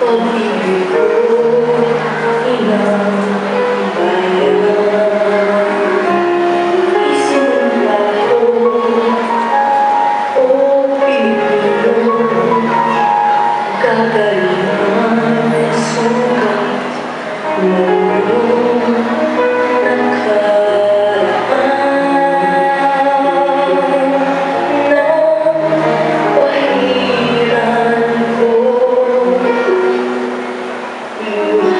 ôm mình về cô anh Amen.